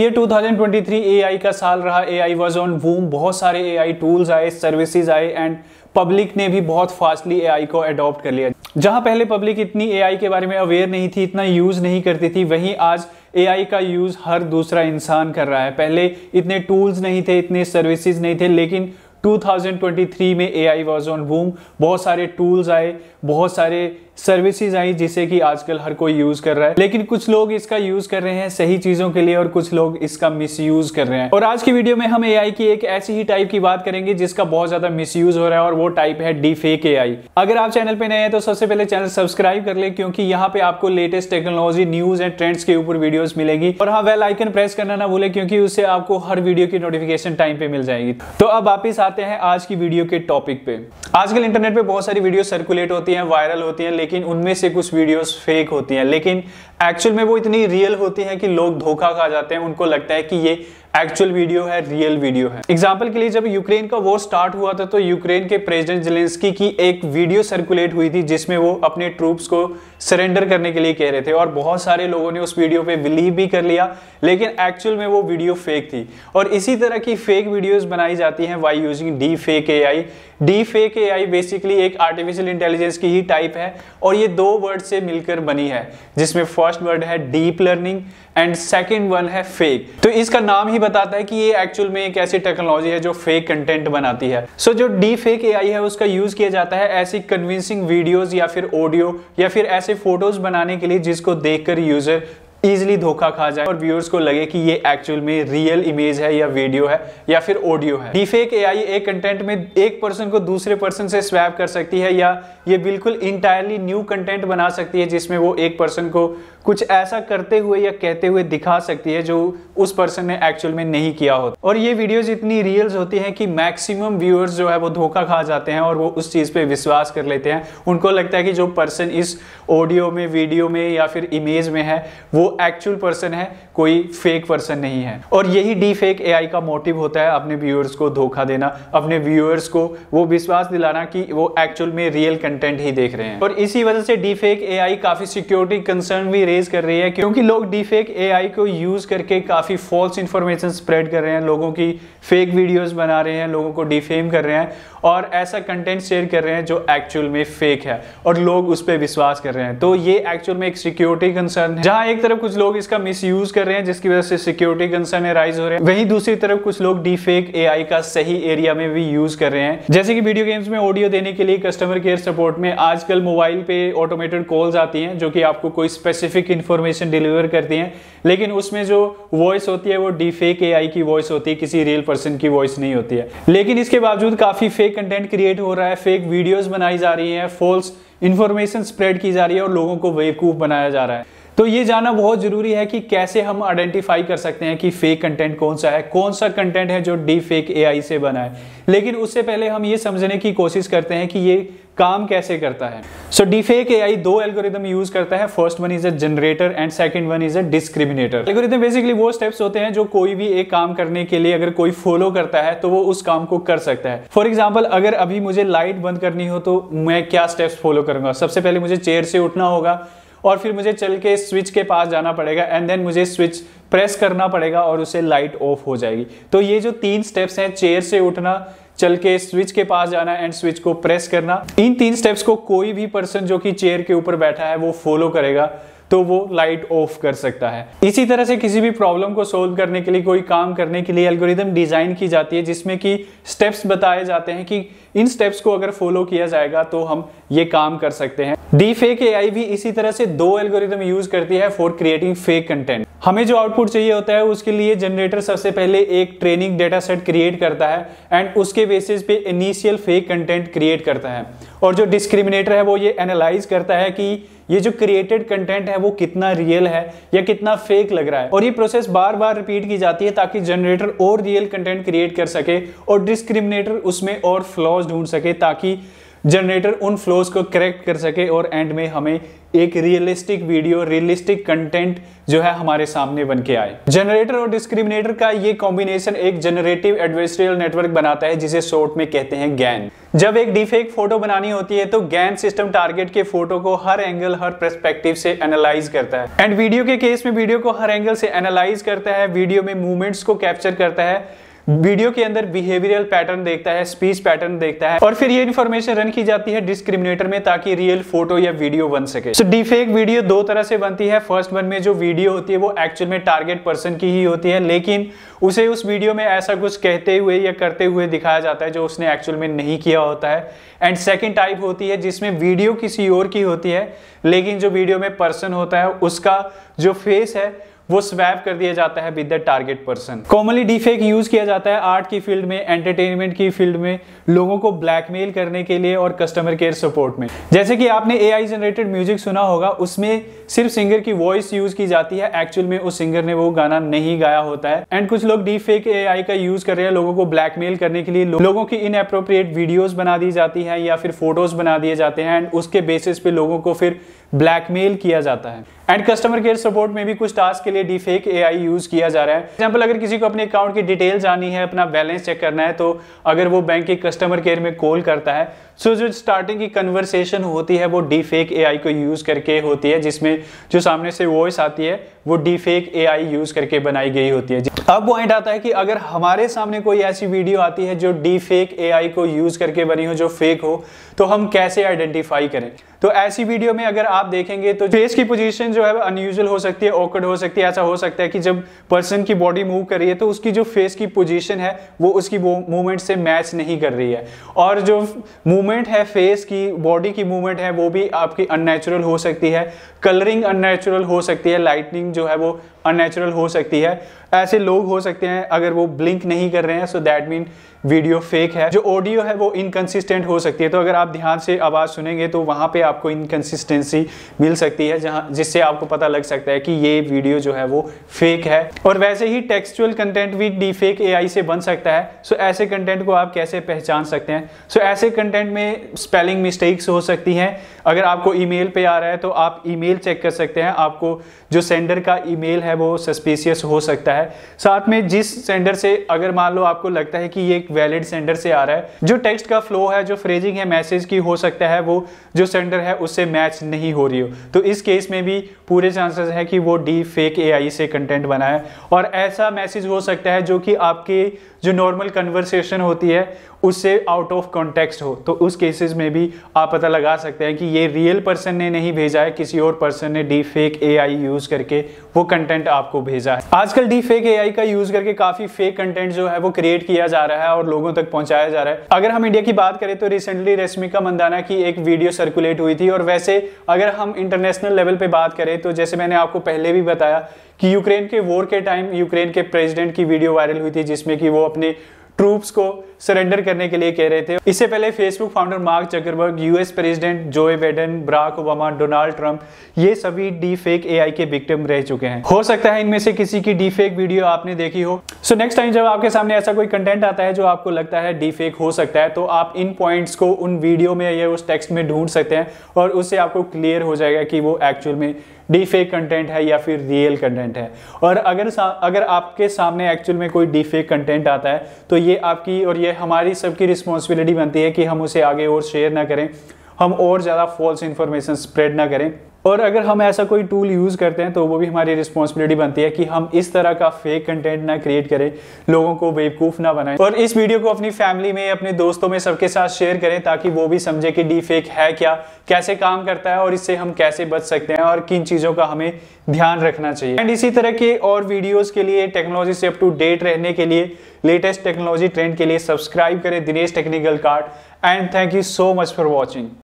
ये 2023 एआई का साल रहा। एआई वाज ऑन बूम बहुत सारे एआई टूल्स आए सर्विसेज़ आए एंड पब्लिक ने भी बहुत फास्टली एआई को अडॉप्ट कर लिया। जहाँ पहले पब्लिक इतनी एआई के बारे में अवेयर नहीं थी, इतना यूज़ नहीं करती थी, वहीं आज एआई का यूज़ हर दूसरा इंसान कर रहा है। पहले इतने टूल्स नहीं थे, इतने सर्विसेज़ नहीं थे, लेकिन 2023 में एआई वाज ऑन बूम बहुत सारे टूल्स आए, बहुत सारे सर्विसेज़ आई जिसे कि आजकल हर कोई यूज़ कर रहा है। लेकिन कुछ लोग इसका यूज़ कर रहे हैं सही चीज़ों के लिए और कुछ लोग इसका मिसयूज कर रहे हैं। और आज की वीडियो में हम एआई की एक ऐसी ही टाइप की बात करेंगे जिसका बहुत ज़्यादा मिसयूज हो रहा है और वो टाइप है डी फेक एआई अगर आप चैनल पे नए हैं तो सबसे पहले चैनल सब्सक्राइब कर ले क्योंकि यहाँ पे आपको latest technology news and trends के ऊपर वीडियो मिलेगी। और हाँ वेल आइकन प्रेस करना ना भूले क्योंकि उससे आपको हर वीडियो की नोटिफिकेशन टाइम पे मिल जाएगी। तो अब वापिस आते हैं आज की वीडियो के टॉपिक पे। आजकल इंटरनेट पे बहुत सारी वीडियो सर्कुलेट होती है वायरल होती हैं लेकिन उनमें से कुछ वीडियोस फेक होती हैं। लेकिन एक्चुअल में वो इतनी रियल होती हैं कि लोग धोखा खा जाते हैं। उनको लगता है कि ये एक्चुअल वीडियो है रियल वीडियो है. एग्ज़ाम्पल के लिए जब यूक्रेन का वॉर स्टार्ट हुआ था तो यूक्रेन के प्रेसिडेंट जेलेंस्की की एक वीडियो सर्कुलेट हुई थी, जिसमें वो अपने ट्रूप्स को सरेंडर करने के लिए कह रहे थे और बहुत सारे लोगों ने उस वीडियो पे बिलीव भी कर लिया, लेकिन एक्चुअल में वो वीडियो फेक थी. और इसी तरह की फेक वीडियोस बनाई जाती हैं by using deepfake A I deepfake A I basically एक आर्टिफिशियल इंटेलिजेंस की ही टाइप है और ये दो वर्ड से मिलकर बनी है, जिसमें फ़र्स्ट वर्ड है deep learning and second one है फेक तो इसका नाम ही बताता है कि ये एक्चुअल में एक ऐसी टेक्नोलॉजी है जो फेक कंटेंट बनाती है। सो so, जो डी फेक एआई है उसका यूज़ किया जाता है ऐसी कन्विंसिंग वीडियोज़ या फिर ऑडियो या फिर ऐसे फ़ोटोज़ बनाने के लिए जिसको देखकर यूज़र इजिली धोखा खा जाए और व्यूअर्स को लगे कि ये एक्चुअल में रियल इमेज है या वीडियो है या फिर ऑडियो है। डीफेक एआई एक कंटेंट में एक पर्सन को दूसरे पर्सन से स्वैप कर सकती है या ये बिल्कुल इंटायरली न्यू कंटेंट बना सकती है जिसमें वो एक पर्सन को कुछ ऐसा करते हुए या कहते हुए दिखा सकती है जो उस पर्सन ने एक्चुअल में नहीं किया होता। और ये वीडियोज़ इतनी रियल्स होती हैं कि मैक्सिमम व्यूअर्स जो है वो धोखा खा जाते हैं और वो उस चीज़ पे विश्वास कर लेते हैं। उनको लगता है कि जो पर्सन इस ऑडियो में वीडियो में या फिर इमेज में है, वो एक्चुअल पर्सन है। कोई फेक पर्सन नहीं है। और यही डी फेक एआई का मोटिव होता है अपने व्यूअर्स को धोखा देना, अपने व्यूअर्स को वो विश्वास दिलाना कि वो एक्चुअल में रियल कंटेंट ही देख रहे हैं। और इसी वजह से डी फेक एआई काफ़ी सिक्योरिटी कंसर्न भी रेज कर रही है, क्योंकि लोग डी फेक एआई को यूज़ करके काफ़ी फॉल्स इंफॉर्मेशन स्प्रेड कर रहे हैं, लोगों की फेक वीडियोज़ बना रहे हैं, लोगों को डिफेम कर रहे हैं, और ऐसा कंटेंट शेयर कर रहे हैं जो एक्चुअल में फेक है, और लोग उस पर विश्वास कर रहे हैं। तो ये एक्चुअल में एक सिक्योरिटी कंसर्न है। जहाँ एक तरफ़ कुछ लोग इसका मिस कर रहे हैं, जिसकी वजह से सिक्योरिटी कंसर्न राइज हो रहे हैं। वहीं दूसरी तरफ़ कुछ लोग डी फेक ए का सही एरिया में भी यूज़ कर रहे हैं। जैसे कि वीडियो गेम्स में ऑडियो देने के लिए कस्टमर केयर सपोर्ट में आजकल मोबाइल पे ऑटोमेटेड कॉल्स आती हैं, जो कि आपको कोई स्पेसिफिक इन्फॉर्मेशन डिलीवर करती हैं। लेकिन उसमें जो वॉइस होती है, वो डी फेक ए की वॉइस होती है, किसी रियल पर्सन की वॉइस नहीं होती है। लेकिन इसके बावजूद काफ़ी फेक कंटेंट क्रिएट हो रहा है फेक वीडियोस बनाई जा रही हैं फॉल्स इंफॉर्मेशन स्प्रेड की जा रही है और लोगों को बेवकूफ़ बनाया जा रहा है। तो ये जानना बहुत ज़रूरी है कि कैसे हम आइडेंटिफाई कर सकते हैं कि फेक कंटेंट कौन सा है, कौन सा कंटेंट है जो डी फेक एआई से बना है। लेकिन उससे पहले हम ये समझने की कोशिश करते हैं कि ये काम कैसे करता है। सो डिफेक एआई दो एल्गोरिदम यूज़ करता है। First one is a generator and second one is a discriminator algorithm basically वो स्टेप्स होते हैं जो कोई भी एक काम करने के लिए अगर कोई फॉलो करता है तो वो उस काम को कर सकता है। फॉर एग्ज़ाम्पल अगर अभी मुझे लाइट बंद करनी हो तो मैं क्या स्टेप्स फॉलो करूँगा? सबसे पहले मुझे चेयर से उठना होगा। और फिर मुझे चल के स्विच के पास जाना पड़ेगा एंड देन मुझे स्विच प्रेस करना पड़ेगा और उसे लाइट ऑफ़ हो जाएगी। तो ये जो तीन स्टेप्स हैं चेयर से उठना, चल के स्विच के पास जाना एंड स्विच को प्रेस करना, इन तीन स्टेप्स को कोई भी पर्सन जो कि चेयर के ऊपर बैठा है, वो फॉलो करेगा। तो वो लाइट ऑफ़ कर सकता है। इसी तरह से किसी भी प्रॉब्लम को सोल्व करने के लिए, कोई काम करने के लिए एल्गोरिदम डिज़ाइन की जाती है, जिसमें कि स्टेप्स बताए जाते हैं कि इन स्टेप्स को अगर फॉलो किया जाएगा तो हम ये काम कर सकते हैं। डी फेक एआई भी इसी तरह से दो एल्गोरिदम यूज़ करती है फॉर क्रिएटिंग फेक कंटेंट हमें जो आउटपुट चाहिए होता है, उसके लिए जनरेटर सबसे पहले एक ट्रेनिंग डेटा सेट क्रिएट करता है एंड उसके बेसिस पे इनिशियल फेक कंटेंट क्रिएट करता है। और जो डिस्क्रिमिनेटर है, वो ये एनालाइज करता है कि ये जो क्रिएटेड कंटेंट है, वो कितना रियल है या कितना फेक लग रहा है। और ये प्रोसेस बार बार रिपीट की जाती है ताकि जनरेटर और रियल कंटेंट क्रिएट कर सके और डिस्क्रिमिनेटर उसमें और फ्लॉज ढूंढ सके ताकि जनरेटर उन फ्लोज को करेक्ट कर सके और एंड में हमें एक रियलिस्टिक वीडियो रियलिस्टिक कंटेंट जो है हमारे सामने बन के आए। जनरेटर और डिस्क्रिमिनेटर का ये कॉम्बिनेशन एक जनरेटिव एडवर्सरियल नेटवर्क बनाता है, जिसे शॉर्ट में कहते हैं गैन जब एक डिफेक्ट फ़ोटो बनानी होती है तो गैन सिस्टम टारगेट के फ़ोटो को हर एंगल हर परस्पेक्टिव से एनालाइज करता है। एंड वीडियो के केस में वीडियो को हर एंगल से एनालाइज करता है वीडियो में मूवमेंट्स को कैप्चर करता है। वीडियो के अंदर बिहेवियरल पैटर्न देखता है स्पीच पैटर्न देखता है और फिर ये इन्फॉर्मेशन रन की जाती है डिस्क्रिमिनेटर में ताकि रियल फ़ोटो या वीडियो बन सके। सो डिफेक वीडियो दो तरह से बनती है। फ़र्स्ट वन में जो वीडियो होती है, वो एक्चुअल में टारगेट पर्सन की ही होती है, लेकिन उसे उस वीडियो में ऐसा कुछ कहते हुए या करते हुए दिखाया जाता है जो उसने एक्चुअल में नहीं किया होता है। एंड सेकेंड टाइप होती है, जिसमें वीडियो किसी और की होती है, लेकिन जो वीडियो में पर्सन होता है, उसका जो फेस है वो स्वैप कर दिया जाता है with the target person commonly deepfake use किया जाता है आर्ट की फ़ील्ड में एंटरटेनमेंट की फ़ील्ड में, लोगों को ब्लैकमेल करने के लिए और कस्टमर केयर सपोर्ट में. जैसे कि आपने ए जनरेटेड म्यूज़िक सुना होगा, उसमें सिर्फ़ सिंगर की वॉइस यूज़ की जाती है. एक्चुअल में उस सिंगर ने वो गाना नहीं गाया होता है. एंड कुछ लोग डी फेक एआई का यूज़ कर रहे हैं, लोगों को ब्लैकमेल करने के लिए. लोगों की इनअप्रोप्रिएट वीडियोज़ बना दी जाती है या फिर फ़ोटोज़ बना दिए जाते हैं एंड उसके बेसिस पे लोगों को फिर ब्लैकमेल किया जाता है. एंड कस्टमर केयर सपोर्ट में भी कुछ टास्क के लिए डिफेक एआई यूज़ किया जा रहा है। एग्ज़ाम्पल अगर किसी को अपने अकाउंट की डिटेल जानी है, अपना बैलेंस चेक करना है तो अगर वो बैंक के कस्टमर केयर में कॉल करता है सो जो स्टार्टिंग की कन्वर्सेशन होती है, वो डी फेक ए को यूज़ करके होती है, जिसमें जो सामने से वॉइस आती है, वो डी फेक ए यूज़ करके बनाई गई होती है। अब पॉइंट आता है कि अगर हमारे सामने कोई ऐसी वीडियो आती है, जो डी फेक ए को यूज़ करके बनी हो, जो फेक हो तो हम कैसे आइडेंटिफाई करें? तो ऐसी वीडियो में अगर आप देखेंगे तो फेस की पोजीशन जो है अनयूजल हो सकती है ऑकवर्ड हो सकती है ऐसा हो सकता है कि जब पर्सन की बॉडी मूव कर रही है तो उसकी जो फेस की पोजीशन है, वो उसकी मूवमेंट से मैच नहीं कर रही है। और जो मूवमेंट है फेस की बॉडी की मूवमेंट है, वो भी आपकी अननेचुरल हो सकती है। कलरिंग अननेचुरल हो सकती है लाइटनिंग जो है वो अननेचुरल हो सकती है। ऐसे लोग हो सकते हैं, अगर वो ब्लिंक नहीं कर रहे हैं so that mean video fake है, जो ऑडियो है वो इनकन्सिस्टेंट हो सकती है। तो अगर आप ध्यान से आवाज़ सुनेंगे तो वहाँ पे आपको इनकन्सिस्टेंसी मिल सकती है, जहाँ, जिससे आपको पता लग सकता है कि ये वीडियो जो है वो फेक है। और वैसे ही टेक्सचुअल कंटेंट भी डी फेक एआई से बन सकता है। सो ऐसे कंटेंट को आप कैसे पहचान सकते हैं? सो ऐसे कंटेंट में स्पेलिंग मिस्टेक्स हो सकती हैं। अगर आपको ईमेल पे आ रहा है तो आप ईमेल चेक कर सकते हैं। आपको जो सेंडर का ईमेल है वो सस्पिशियस हो सकता है। साथ में जिस सेंडर से अगर मान लो आपको लगता है कि ये एक वैलिड सेंडर से आ रहा है। जो टेक्स्ट का फ्लो है, जो फ्रेजिंग है मैसेज की हो सकता है, वो जो सेंडर है, उससे मैच नहीं हो रही हो। तो इस केस में भी पूरे चांसेस है कि वो डी फेक एआई से कंटेंट बना है और ऐसा मैसेज हो सकता है जो कि आपके जो नॉर्मल कन्वर्सेशन होती है उससे आउट ऑफ़ कॉन्टेक्स्ट हो। तो उस केसेस में भी आप पता लगा सकते हैं कि ये रियल पर्सन ने नहीं भेजा है, किसी और पर्सन ने डी फेक एआई यूज़ करके वो कंटेंट आपको भेजा है। आजकल डी फेक एआई का यूज़ करके काफ़ी फेक कंटेंट जो है वो क्रिएट किया जा रहा है और लोगों तक पहुँचाया जा रहा है। अगर हम इंडिया की बात करें तो रिसेंटली रश्मिका मंदाना की एक वीडियो सर्कुलेट हुई थी और वैसे अगर हम इंटरनेशनल लेवल पे बात करें तो जैसे मैंने आपको पहले भी बताया कि यूक्रेन के वॉर के टाइम यूक्रेन के प्रेसिडेंट की वीडियो वायरल हुई थी जिसमें कि वो अपने ट्रूप्स को सरेंडर करने के लिए कह रहे थे। इससे पहले Facebook founder Mark Zuckerberg US president Joe Biden Barack Obama Donald Trump ये सभी डी फेक एआई के विक्टिम रह चुके हैं। हो सकता है इनमें से किसी की डी फेक वीडियो आपने देखी हो। सो नेक्स्ट टाइम जब आपके सामने ऐसा कोई कंटेंट आता है जो आपको लगता है डी फेक हो सकता है तो आप इन पॉइंट्स को उन वीडियो में या उस टेक्स्ट में ढूंढ सकते हैं और उससे आपको क्लियर हो जाएगा कि वो एक्चुअल में डी फेक कंटेंट है या फिर रियल कंटेंट है। और अगर अगर आपके सामने एक्चुअल में कोई डी फेक कंटेंट आता है तो ये आपकी और ये हमारी सबकी रिस्पॉन्सिबिलिटी बनती है कि हम उसे आगे और शेयर ना करें। हम और ज़्यादा फॉल्स इन्फॉर्मेशन स्प्रेड ना करें। और अगर हम ऐसा कोई टूल यूज़ करते हैं तो वो भी हमारी रिस्पॉन्सिबिलिटी बनती है कि हम इस तरह का फेक कंटेंट ना क्रिएट करें, लोगों को बेवकूफ़ ना बनाएँ। और इस वीडियो को अपनी फैमिली में, अपने दोस्तों में, सबके साथ शेयर करें, ताकि वो भी समझे कि डी फेक है क्या, कैसे काम करता है, और इससे हम कैसे बच सकते हैं, और किन चीज़ों का हमें ध्यान रखना चाहिए। एंड इसी तरह के और वीडियोज़ के लिए टेक्नोलॉजी से अप टू डेट रहने के लिए लेटेस्ट टेक्नोलॉजी ट्रेंड के लिए सब्सक्राइब करें Dinesh technical card and thank you so much for watching